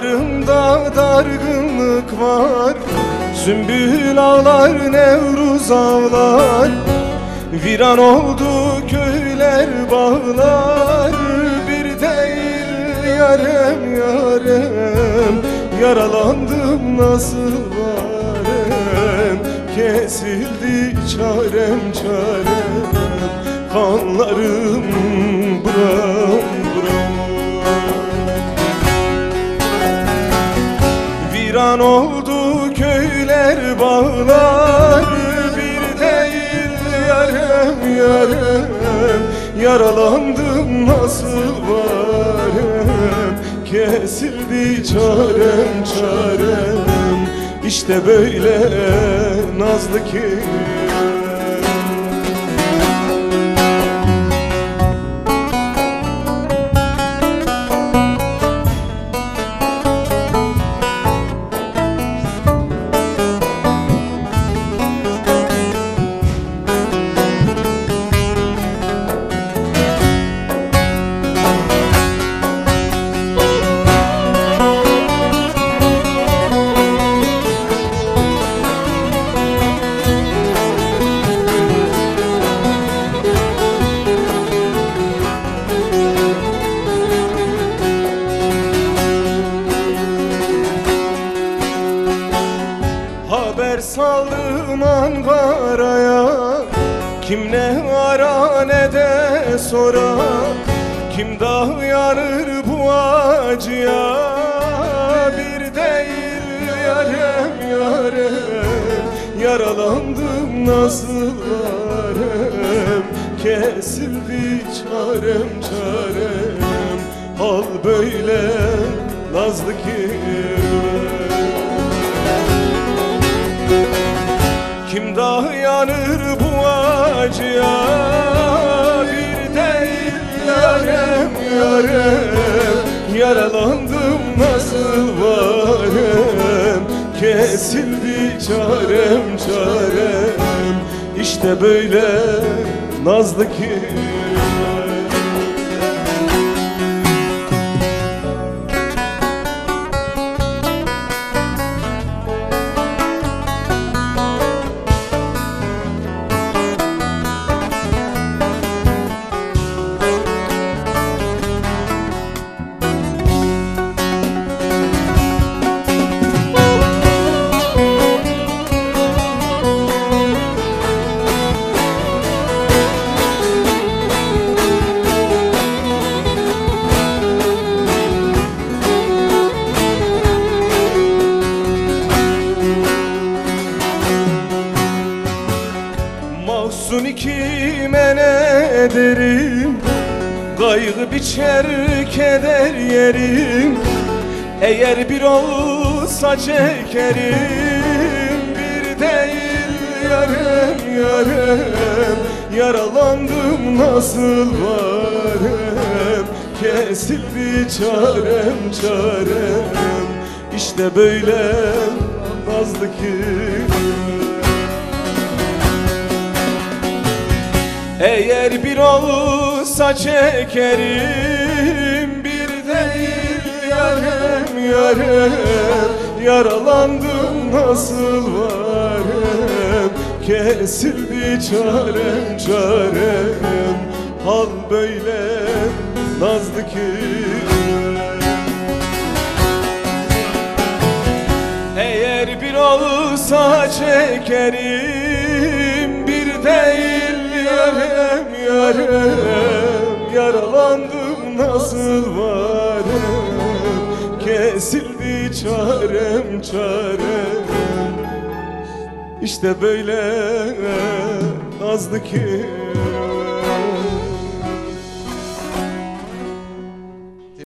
Dudaklarımda dargınlık var. Sümbül ağlar, Nevruz ağlar. Viran oldu köyler, bağlar. Bir değil yarem yarem. Yaralandım nasıl varem? Kesildi çarem çarem. Kanlarım buram. Viran oldu köyler bağlar Bir değil yarem yarem Yaralandım nasıl varem Kesildi çarem çarem. İşte böyle nazlı ki Ankara'ya Kim ne ara ne de sora Kim dayanır bu acıya? Bir değil yarem yarem Yaralandım nasıl varem Kesildi çarem çarem Hal böyle nazlı ki kim dayanır bu acıya? Bir değil yarem yarem. Yaralandım nasıl varem Kesildi çarem çarem. İşte böyle nazlı ki kime ne ederim Kaygı biçer keder yerim. Eğer bir olsa çekerim. Bir değil yarem yarem Yaralandım nasıl varem Kesildi çarem çarem. İşte böyle nazlı ki Eğer bir olsa çekerim Bir değil yarem yarem Yaralandım nasıl varem Kesildi çarem çarem. Hal böyle nazlı ki. Eğer bir olsa çekerim Bir değil yarem yarem Yaralandım nasıl varem? Kesildi çarem çarem. İşte böyle nazlı ki